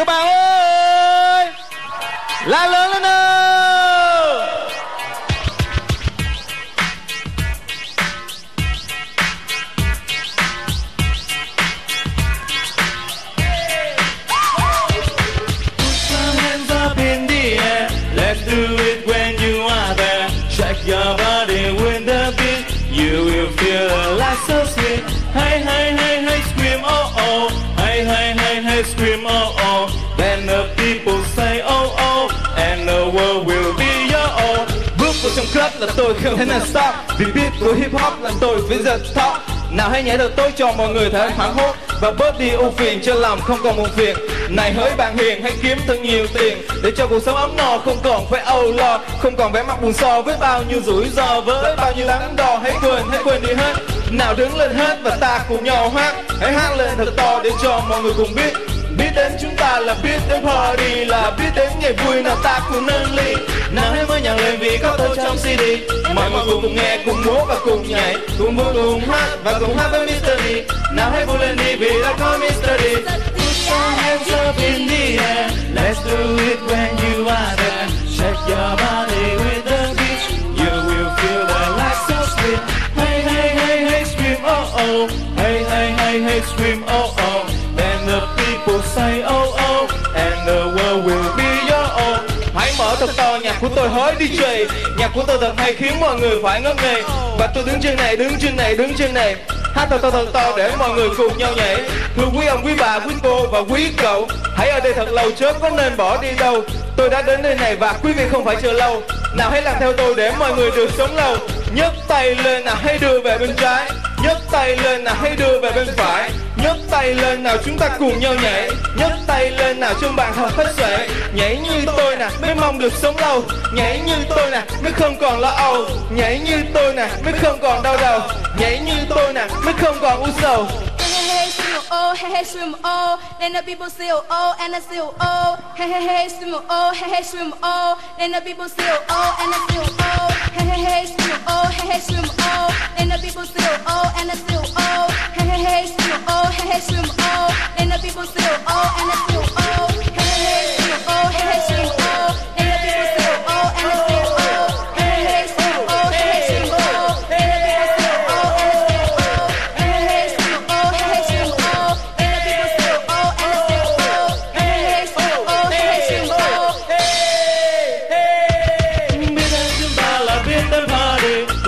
các bạn ơi la lớn lên nào the. Let's do it when you are there. Shake your body with the beat. You will feel like so sweet. Hey, hey, hey, hey, scream oh oh. Hey, hey, hey, hey, scream oh oh. Then the people say oh oh, and the world will be your own. Bước vào trong club là tôi không thể nào stop. Vì beat của hip hop làm tôi phải giật top Nào hãy nhảy đầu tôi cho mọi người thấy hoảng hốt. Và bớt đi ưu phiền cho lòng không còn một phiền. Này hỡi bạn hiền hãy kiếm thật nhiều tiền. Để cho cuộc sống ấm no không còn phải âu lo. Không còn vẻ mặt buồn so với bao nhiêu rủi ro Với bao nhiêu đắn đo. Hãy quên hãy quên đi hết. Nào đứng lên hết và ta cùng nhau hát. Hãy hát lên thật to để cho mọi người cùng biết. Biết đến chúng ta là biết đến party Là biết đến ngày vui nào ta cùng nâng ly Nào hãy mới nhận lên vì có tôi trong CD Mọi người cùng nghe, cùng múa và cùng nhảy Cùng vui cùng hát và cùng hát với Mr. D Nào hãy vui lên đi vì đã có Mr. D Put your hands up in the air. Let's do it when you are there. Shake your body with the beat. You will feel the life so sweet. Hey, hey, hey, hey, scream oh oh. Hey, hey, hey, hey, scream oh oh. Say oh oh, and the world will be your own. Hãy mở thật to nhạc của tôi hỡi DJ Nhạc của tôi thật hay khiến mọi người phải ngất ngây. Và tôi đứng trên này, đứng trên này, đứng trên này. Hát thật to thật to để mọi người cùng nhau nhảy. Thưa quý ông, quý bà, quý cô và quý cậu Hãy ở đây thật lâu chớ có nên bỏ đi đâu. Tôi đã đến nơi này và quý vị không phải chờ lâu. Nào hãy làm theo tôi để mọi người được sống lâu. Nhấc tay lên nào hãy đưa về bên trái. Nhấc tay lên nào hãy đưa về bên phải nhấc tay lên nào chúng ta cùng nhau nhảy nhấc tay lên nào chân bạn thật hết sệ nhảy như tôi nè mới mong được sống lâu nhảy như tôi nè mới không còn lo âu nhảy như tôi nè mới không còn đau đầu nhảy như tôi nè mới không còn u sầu Hey hey hey, swim oh, hey hey swim oh, then the people say oh, oh and I say oh, hey hey hey swim oh, hey hey swim oh, then the people say oh and I say oh, hey hey hey swim oh, hey hey swim oh,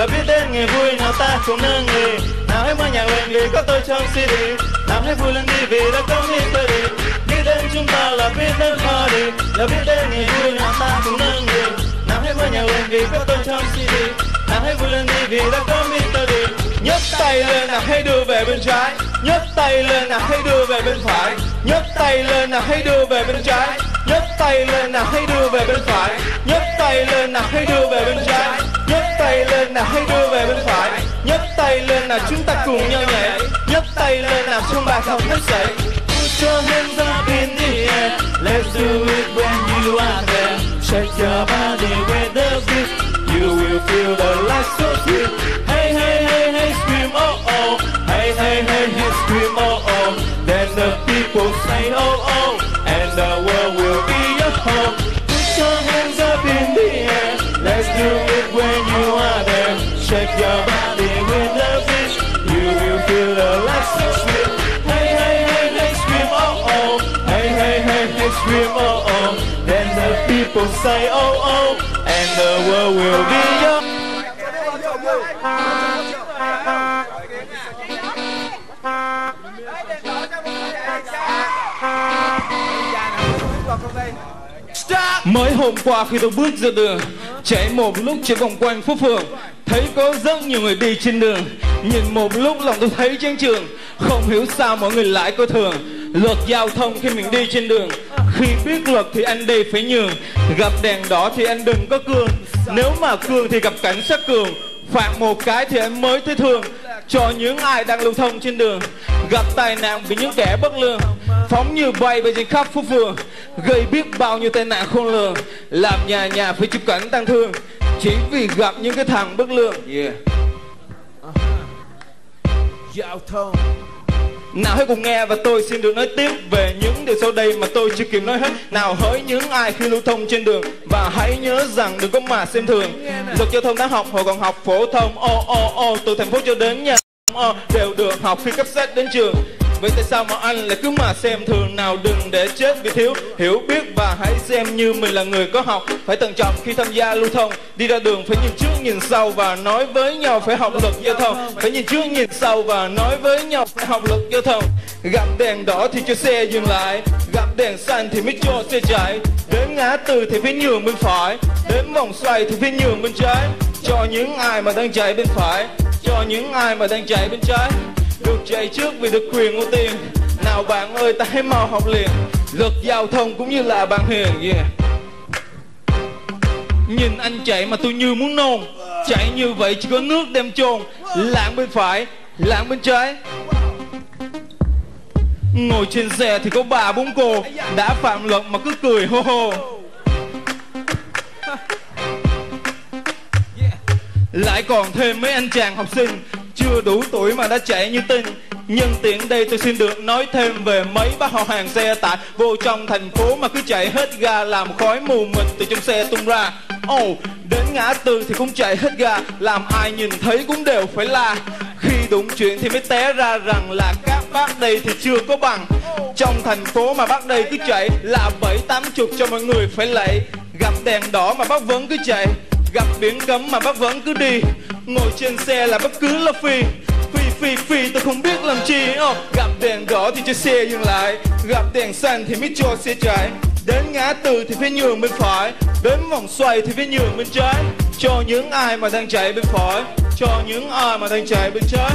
là biết đến ngày vui nào ta cùng nâng ly nào hãy mơ nhà lên vì có tôi trong CD. Nào hãy vui lên đi vì đã có Mr. D biết đến chúng ta là biết đến party là biết đến ngày vui nào ta cùng nâng ly nào hãy mơ nhà lên vì có tôi trong CD. Nào hãy vui lên đi vì đã có Mr. D nhấc tay lên nào, hãy đưa về bên trái. Nhấc tay lên nào, hãy đưa về bên phải. Nhấc tay lên nào, hãy đưa về bên trái. Nhấc tay lên nào, hãy đưa về bên phải. Nhấc tay lên nào, hãy đưa nào hãy đưa về bên phải nhấc tay lên nào chúng ta cùng nhau nhảy nhấc tay lên nào trong bài học thức dậy Put your hands up in the air. Let's do it when you are there. Shake your body with the beat. You will feel the light so sweet. Shake your body with the beat. You will feel the light so sweet. Hey, hey, hey, hey, scream oh oh. Hey, hey, hey, hey, scream oh oh. Then the people say oh oh, and the world will be your. Mới hôm qua khi tôi bước ra đường Chạy một lúc trên vòng quanh phố phường Thấy có rất nhiều người đi trên đường, Nhìn một lúc lòng tôi thấy chán trường Không hiểu sao mọi người lại coi thường. Luật giao thông khi mình đi trên đường, Khi biết luật thì anh đi phải nhường. Gặp đèn đỏ thì anh đừng có cương Nếu mà cương thì gặp cảnh sát cường. Phạt một cái thì anh mới thấy thương. Cho những ai đang lưu thông trên đường, Gặp tai nạn vì những kẻ bất lương. Phóng như bay về trên khắp phố phường, Gây biết bao nhiêu tai nạn khôn lường. Làm nhà nhà phải chụp cảnh tăng thương. Chỉ vì gặp những cái thằng bất lương. Yeah. Giao thông. Nào hãy cùng nghe và tôi xin được nói tiếp về những điều sau đây mà tôi chưa kịp nói hết. Nào hỡi những ai khi lưu thông trên đường và hãy nhớ rằng đừng có mà xem thường. Luật giao thông đã học hồi còn học phổ thông. Ô ô ô từ thành phố cho đến nhà ô đều được học khi cấp sách đến trường Vậy tại sao mà anh lại cứ mà xem thường? Nào đừng để chết vì thiếu. Hiểu biết và hãy xem như mình là người có học. Phải thận trọng khi tham gia lưu thông. Đi ra đường phải nhìn trước, nhìn sau và nói với nhau phải học luật giao thông. Phải nhìn trước, nhìn sau và nói với nhau phải học luật giao thông. Gặp đèn đỏ thì cho xe dừng lại. Gặp đèn xanh thì mới cho xe chạy. Đến ngã tư thì phải nhường bên phải. Đến vòng xoay thì phải nhường bên trái. Cho những ai mà đang chạy bên phải. Cho những ai mà đang chạy bên trái chạy trước vì được quyền ưu tiên. Nào bạn ơi, ta hãy mau học liền. Luật giao thông cũng như là bạn hiền yeah. nhìn anh chạy mà tôi như muốn nôn. Chạy như vậy chỉ có nước đem chôn. Lạng bên phải, lạng bên trái. Ngồi trên xe thì có bà bốn cô đã phạm luật mà cứ cười hô hô. Lại còn thêm mấy anh chàng học sinh chưa đủ tuổi mà đã chạy như tinh. Nhân tiện đây tôi xin được nói thêm về mấy bác họ hàng xe tải Vô trong thành phố mà cứ chạy hết ga làm khói mù mịt từ trong xe tung ra. Ồ, oh, đến ngã tư thì cũng chạy hết ga Làm ai nhìn thấy cũng đều phải la. Khi đụng chuyện thì mới té ra rằng là các bác đây thì chưa có bằng. Trong thành phố mà bác đây cứ chạy là bảy tám chục cho mọi người phải lạy. Gặp đèn đỏ mà bác vẫn cứ chạy Gặp biển cấm mà bác vẫn cứ đi. Ngồi trên xe là bất cứ là phi. Phi phi phi tôi không biết làm chi. Oh, Gặp đèn đỏ thì cho xe dừng lại. Gặp đèn xanh thì mới cho xe chạy. Đến ngã tư thì phải nhường bên phải. Đến vòng xoay thì phải nhường bên trái. Cho những ai mà đang chạy bên phải. Cho những ai mà đang chạy bên trái.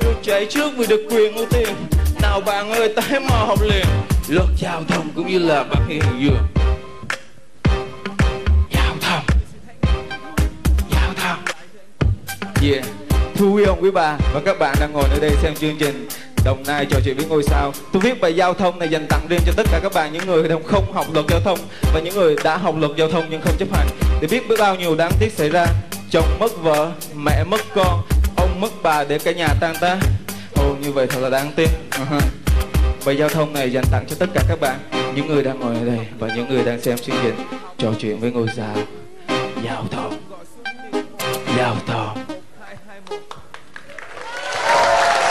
Được chạy trước vì được quyền ưu tiên. Nào bạn ơi ta hãy mau học liền. Luật giao thông cũng như là bác hiền dường Yeah Thu quý quý bà và các bạn đang ngồi ở đây xem chương trình Đồng Nai trò chuyện với ngôi sao. Tôi viết bài giao thông này dành tặng riêng cho tất cả các bạn Những người đồng không học luật giao thông Và những người đã học luật giao thông nhưng không chấp hành. Để biết biết bao nhiêu đáng tiếc xảy ra Chồng mất vợ, mẹ mất con Ông mất bà để cả nhà tan ta Ồ như vậy thật là đáng tiếc. Uh-huh. Bài giao thông này dành tặng cho tất cả các bạn Những người đang ngồi ở đây Và những người đang xem chương trình Trò chuyện với ngôi sao. Giao thông. Giao thông.